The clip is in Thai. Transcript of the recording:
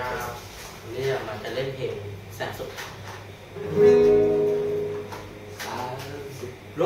ครับวันนี้เราจะเล่นเพลงแสนสุขสิบโล